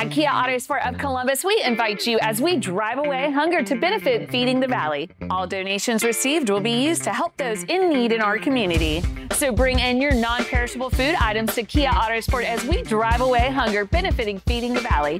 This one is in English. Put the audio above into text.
At Kia Autosport of Columbus, we invite you as we drive away hunger to benefit Feeding the Valley. All donations received will be used to help those in need in our community. So bring in your non perishable food items to Kia Autosport as we drive away hunger benefiting Feeding the Valley.